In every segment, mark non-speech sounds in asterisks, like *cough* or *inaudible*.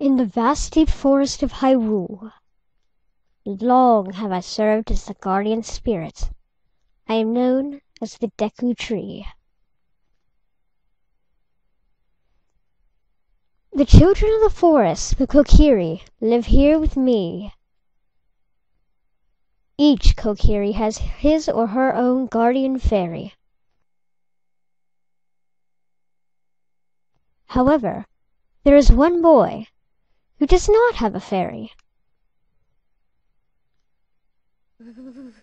In the vast deep forest of Hyrule, long have I served as the guardian spirit. I am known as the Deku Tree. The children of the forest, the Kokiri, live here with me. Each Kokiri has his or her own guardian fairy. However, there is one boy who does not have a fairy. *laughs*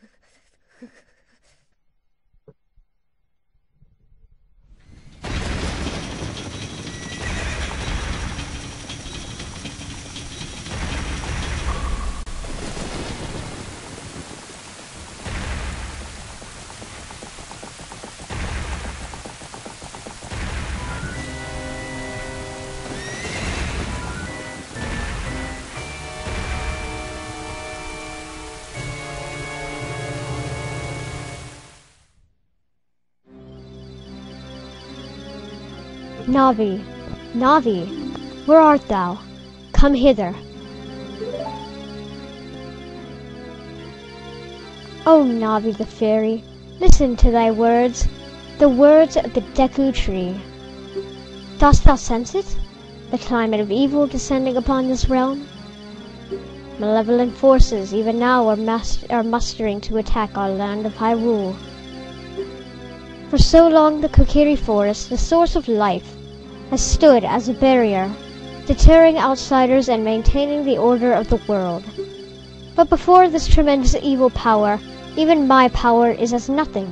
Navi, Navi, where art thou? Come hither. O Navi the fairy, listen to thy words, the words of the Deku Tree. Dost thou sense it? The climate of evil descending upon this realm? Malevolent forces even now are, are mustering to attack our land of Hyrule. For so long the Kokiri Forest, the source of life, has stood as a barrier, deterring outsiders and maintaining the order of the world. But before this tremendous evil power, even my power is as nothing.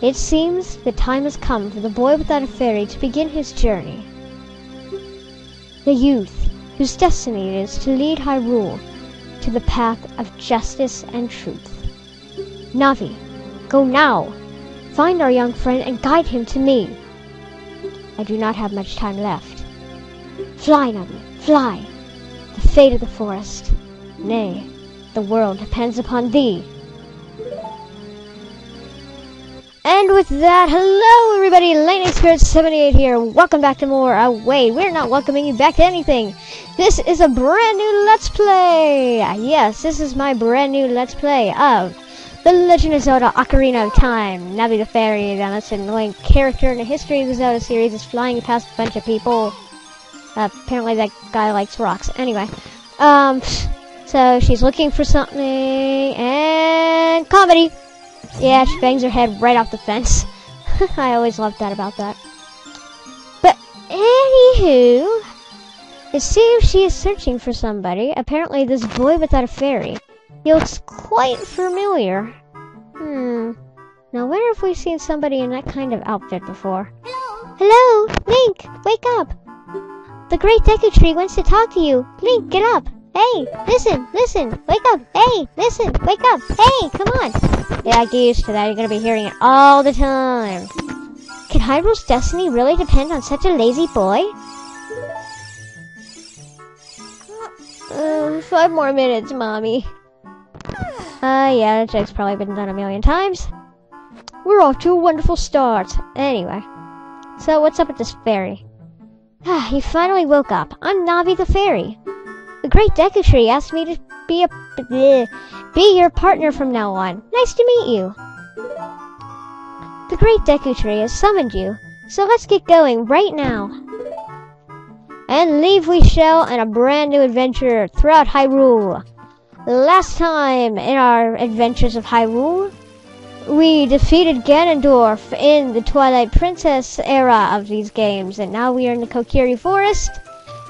It seems the time has come for the boy without a fairy to begin his journey. The youth whose destiny it is to lead Hyrule to the path of justice and truth. Navi, go now! Find our young friend and guide him to me. I do not have much time left. Fly, Navi, fly! The fate of the forest, nay, the world depends upon thee. And with that, hello everybody, Lightning Spirit 78 here. Welcome back to more. Away. we're not welcoming you back to anything. This is a brand new Let's Play. Yes, this is my brand new Let's Play of The Legend of Zelda Ocarina of Time. Navi the Fairy, the most annoying character in the history of the Zelda series, is flying past a bunch of people. Uh, apparently that guy likes rocks. Anyway, um, so she's looking for something, and comedy. Yeah, she bangs her head right off the fence. *laughs* I always loved that about that. But anywho, it seems she is searching for somebody. Apparently, this boy without a fairy. He looks quite familiar. Hmm. Now, where have we seen somebody in that kind of outfit before? Hello. Hello, Link, wake up. The great Deku Tree wants to talk to you. Link, get up. Hey, listen, listen, wake up. Hey, listen, wake up. Hey, come on. Yeah, get used to that. You're gonna be hearing it all the time. Can Hyrule's destiny really depend on such a lazy boy? Uh, five more minutes, mommy. Uh, yeah, that joke's probably been done a million times. We're off to a wonderful start. Anyway, so what's up with this fairy? *sighs* Ah, you finally woke up. I'm Navi the fairy. The great Deku Tree asked me to be a bleh, be your partner from now on. Nice to meet you. The great Deku Tree has summoned you, so let's get going right now. And leave we shall on a brand new adventure throughout Hyrule. Last time in our adventures of Hyrule, we defeated Ganondorf in the Twilight Princess era of these games, and now we are in the Kokiri Forest,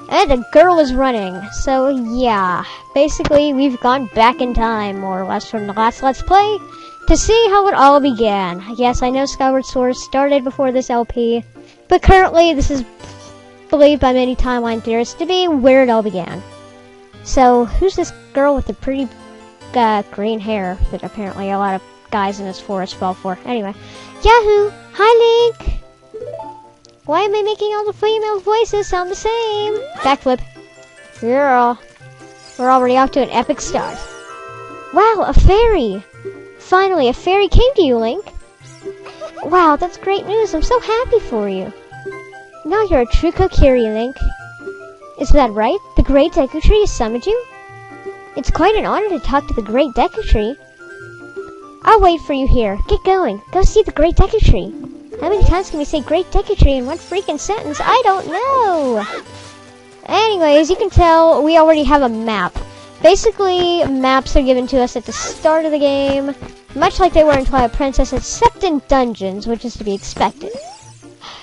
and a girl is running. So yeah, basically we've gone back in time, more or less, from the last Let's Play, to see how it all began. Yes, I know Skyward Sword started before this LP, but currently this is believed by many timeline theorists to be where it all began. So, who's this girl with the pretty uh, green hair that apparently a lot of guys in this forest fell for? Anyway, Yahoo! Hi, Link! Why am I making all the female voices sound the same? Backflip. Girl. We're already off to an epic start. Wow, a fairy! Finally, a fairy came to you, Link. Wow, that's great news. I'm so happy for you. Now you're a true Kokiri, Link. Is that right? Great Deku Tree summoned you? It's quite an honor to talk to the Great Deku Tree. I'll wait for you here. Get going. Go see the Great Deku Tree. How many times can we say Great Deku Tree in one freaking sentence? I don't know. Anyways, you can tell we already have a map. Basically, maps are given to us at the start of the game, much like they were in Twilight Princess, except in dungeons, which is to be expected.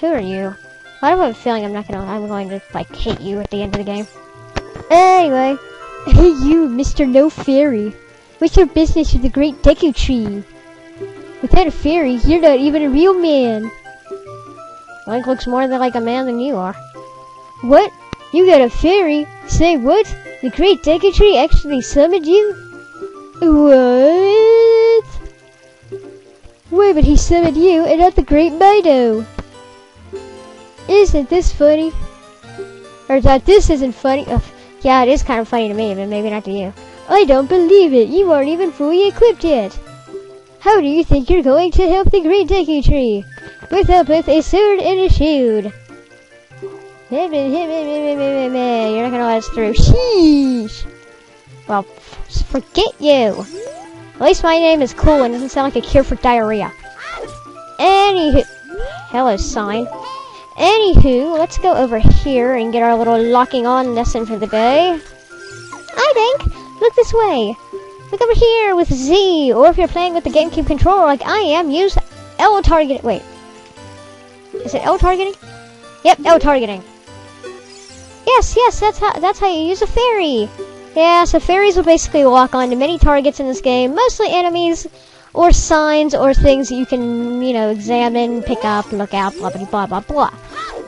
Who are you? I have a feeling I'm not gonna, I'm going to, like, hate you at the end of the game. Anyway. *laughs* Hey you, Mr. No Fairy. What's your business with the Great Deku Tree? Without a fairy, you're not even a real man. Link looks more like a man than you are. What? You got a fairy? Say what? The Great Deku Tree actually summoned you? What? Wait, but he summoned you and not the Great Mido? Isn't this funny? Or that this isn't funny? Yeah, it is kind of funny to me, but maybe not to you. I don't believe it. You aren't even fully equipped yet. How do you think you're going to help the Great Deku Tree? Without with a sword and a shield. You're not gonna let us through. Sheesh. Well, forget you. At least my name is cool and doesn't sound like a cure for diarrhea. Anywho, hello sign. Anywho, let's go over here and get our little locking on lesson for the day. I think. Look this way. Look over here with Z, or if you're playing with the GameCube controller like I am, use L targeting. Wait. Is it L targeting? Yep, L targeting. Yes, yes, that's how that's how you use a fairy. Yeah, so fairies will basically lock onto many targets in this game, mostly enemies or signs or things that you can, you know, examine, pick up, look out, blah blah blah blah blah.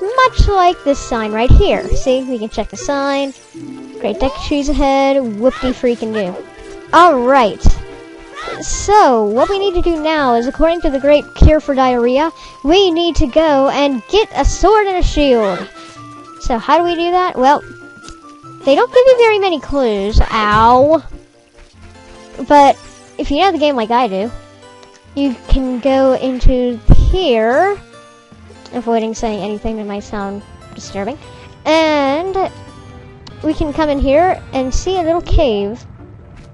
Much like this sign right here. See, we can check the sign. Great Deku Tree's ahead. Whoopty freaking do. Alright. So, what we need to do now is, according to the Great Cure for Diarrhea, we need to go and get a sword and a shield. So how do we do that? Well, they don't give you very many clues. Ow. But if you know the game like I do, you can go into here, avoiding saying anything that might sound disturbing, and we can come in here and see a little cave.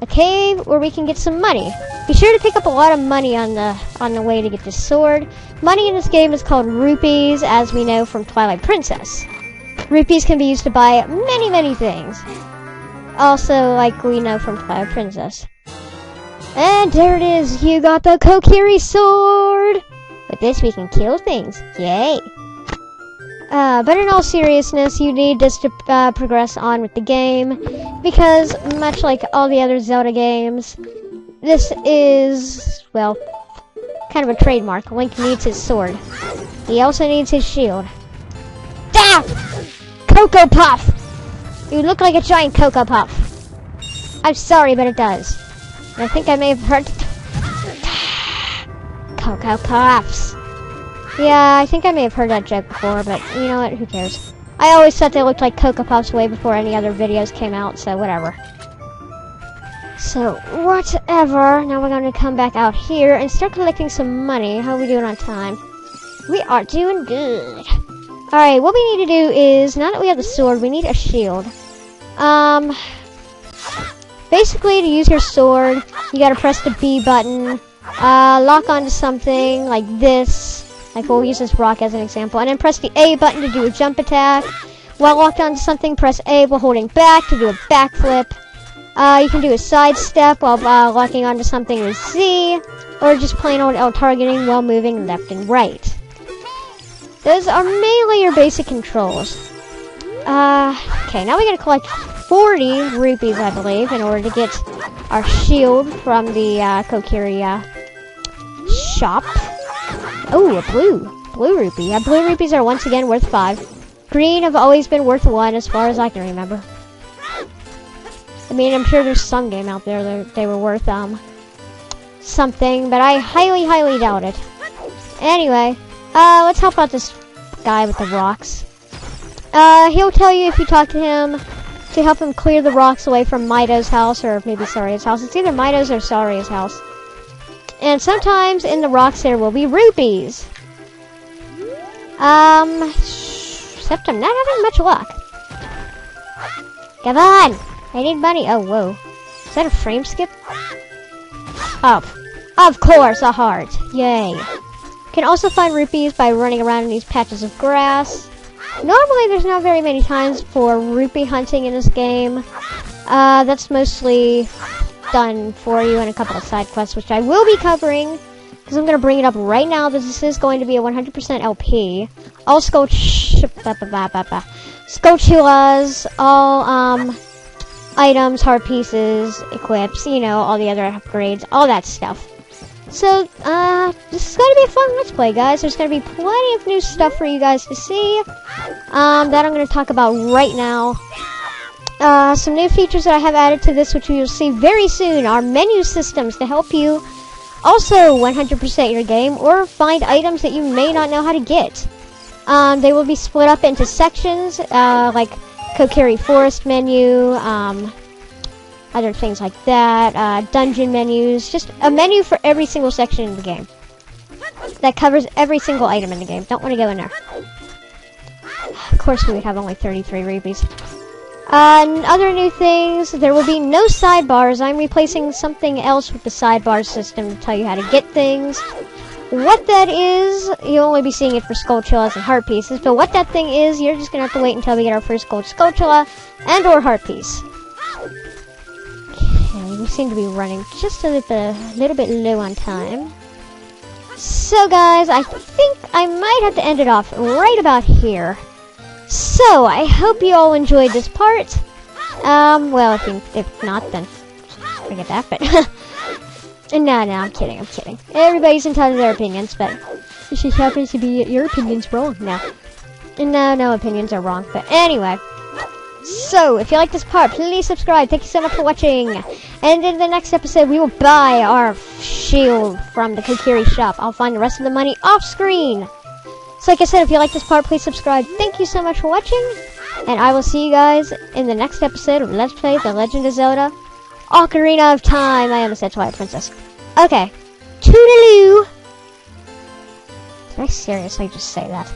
A cave where we can get some money. Be sure to pick up a lot of money on the on the way to get this sword. Money in this game is called rupees, as we know from Twilight Princess. Rupees can be used to buy many, many things. Also, like we know from Twilight Princess. And there it is, you got the Kokiri sword! With this we can kill things, yay! Uh, but in all seriousness, you need this to uh, progress on with the game, because much like all the other Zelda games, this is, well, kind of a trademark. Link needs his sword. He also needs his shield. Damn! Cocoa Puff! You look like a giant Cocoa Puff. I'm sorry, but it does. I think I may have heard... Cocoa Puffs. Yeah, I think I may have heard that joke before, but you know what? Who cares? I always thought they looked like Cocoa Puffs way before any other videos came out, so whatever. So, whatever. Now we're going to come back out here and start collecting some money. How are we doing on time? We are doing good. Alright, what we need to do is, now that we have the sword, we need a shield. Um, basically, to use your sword, you gotta press the B button, uh, lock onto something like this, like we'll use this rock as an example, and then press the A button to do a jump attack. While locked onto something, press A while holding back to do a backflip. Uh, you can do a side step while uh, locking onto something with Z, or just plain old L targeting while moving left and right. Those are mainly your basic controls. Uh, okay, now we gotta collect 40 rupees, I believe, in order to get our shield from the uh, Kokiria shop. Oh, a blue. Blue rupee. Yeah, blue rupees are once again worth five. Green have always been worth one as far as I can remember. I mean, I'm sure there's some game out there that they were worth, um, something, but I highly, highly doubt it. Anyway, uh, let's help out this guy with the rocks. Uh, he'll tell you if you talk to him to help him clear the rocks away from Mido's house, or maybe Saria's house. It's either Mido's or Saria's house. And sometimes in the rocks there will be rupees. Um, except I'm not having much luck. Come on! I need money. Oh, whoa. Is that a frame skip? Oh, of course, a heart. Yay. You can also find rupees by running around in these patches of grass. Normally, there's not very many times for rupee hunting in this game. Uh, that's mostly done for you in a couple of side quests, which I will be covering, because I'm going to bring it up right now, because this is going to be a 100% LP. All Scoch... Skulltulas, all, um, items, heart pieces, equips, you know, all the other upgrades, all that stuff. So, uh, this is to be a fun Let's Play, guys. There's going to be plenty of new stuff for you guys to see. Um, that I'm going to talk about right now. Uh, some new features that I have added to this, which you'll see very soon, are menu systems to help you also 100% your game or find items that you may not know how to get. Um, they will be split up into sections, uh, like Kokiri Forest menu, um, other things like that, uh, dungeon menus, just a menu for every single section in the game. That covers every single item in the game. Don't want to go in there. Of course, we would have only 33 rupees. Uh, other new things, there will be no sidebars. I'm replacing something else with the sidebar system to tell you how to get things. What that is, you'll only be seeing it for Skulltulas and Heart Pieces, but what that thing is, you're just gonna have to wait until we get our first Gold Skulltula and or Heart Piece. Okay, we seem to be running just a little, bit, a little bit low on time. So guys, I think I might have to end it off right about here. So, I hope you all enjoyed this part. Um, well, if, you, if not, then forget that, but... *laughs* no, no, I'm kidding, I'm kidding. Everybody's entitled to their opinions, but it just happens to be your opinion's wrong. No. No, no opinions are wrong, but anyway. So, if you like this part, please subscribe. Thank you so much for watching. And in the next episode, we will buy our shield from the Kokiri shop. I'll find the rest of the money off screen. So like I said, if you like this part, please subscribe. Thank you so much for watching, and I will see you guys in the next episode of Let's Play The Legend of Zelda Ocarina of Time. I almost said Twilight Princess. Okay. Toodaloo! Did I seriously just say that?